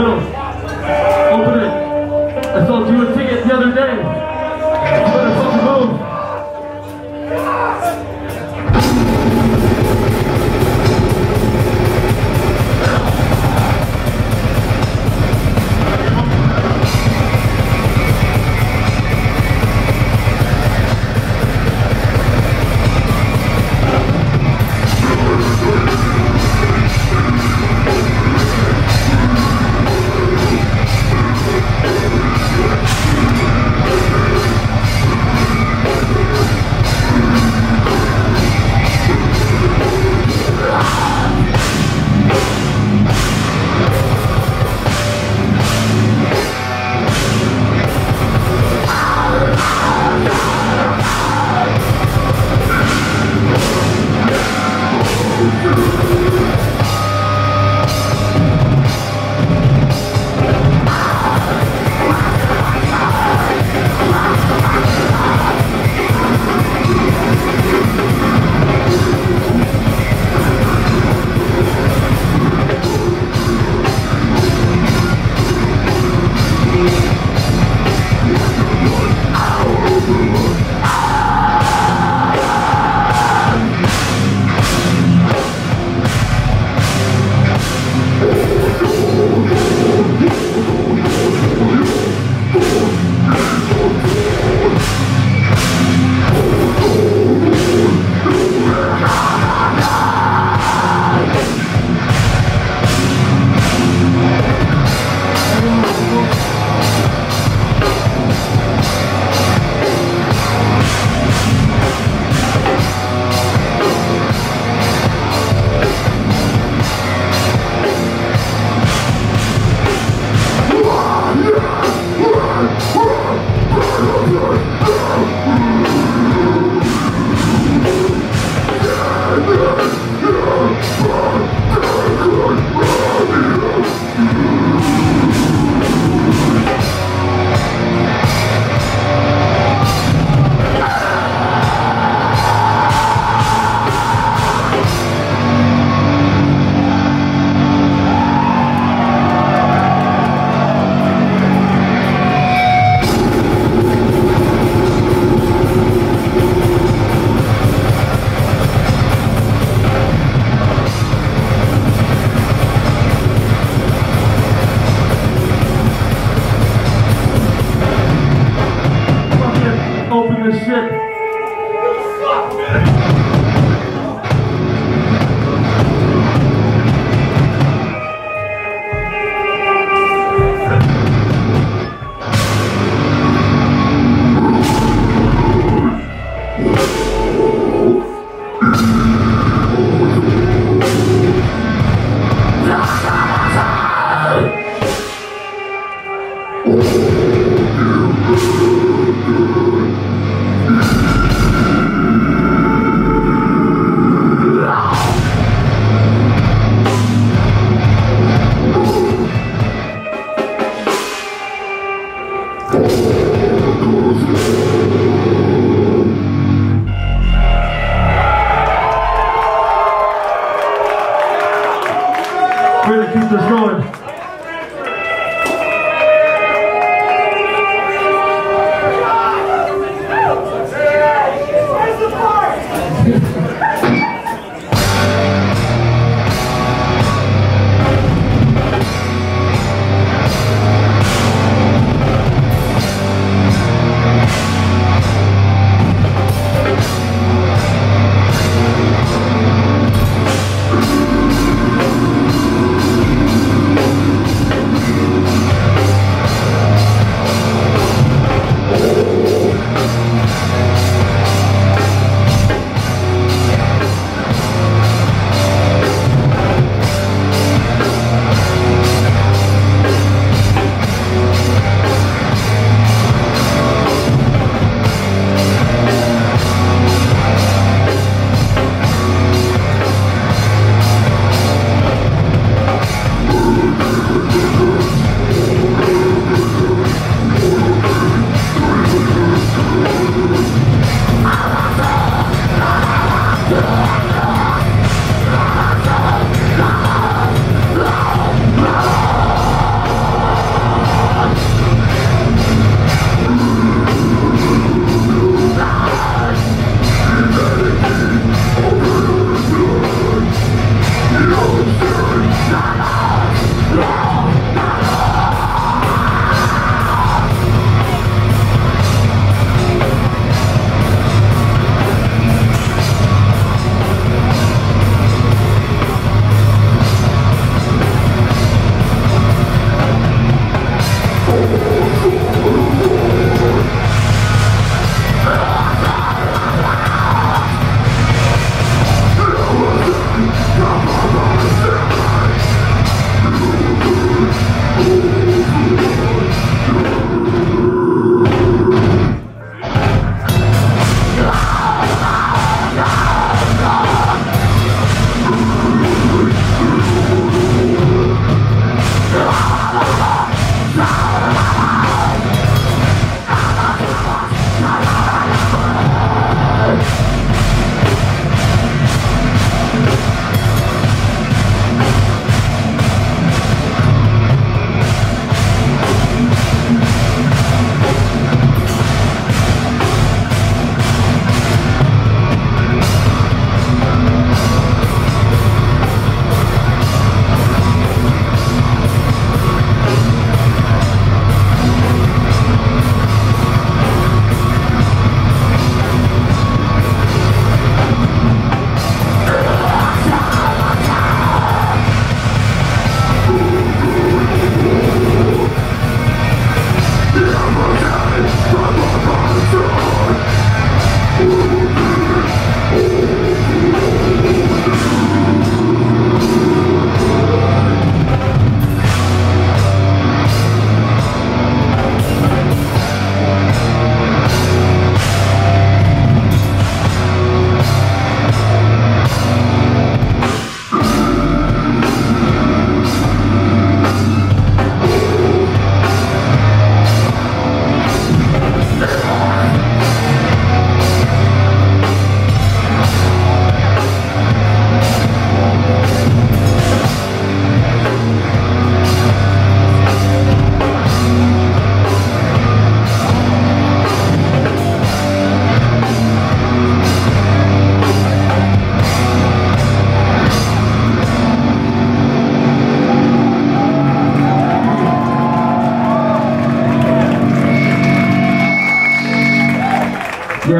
middle. Open it. I sold you a ticket the other day. You better fucking move. Fucking Way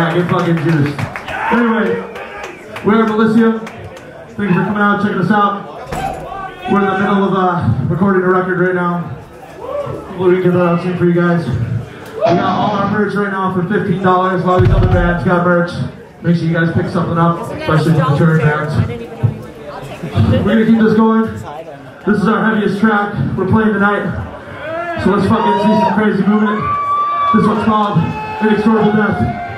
Yeah, get fucking juice. Anyway, we're at Mellisium. Thank you for coming out, checking us out. We're in the middle of uh, recording a record right now. We'll get that out soon for you guys. We got all our merch right now for $15. A lot of these other bands got merch. Make sure you guys pick something up, especially from the touring bands. We're gonna keep this going. This is our heaviest track we're playing tonight. So let's fucking see some crazy movement. This one's called Inexorable Death.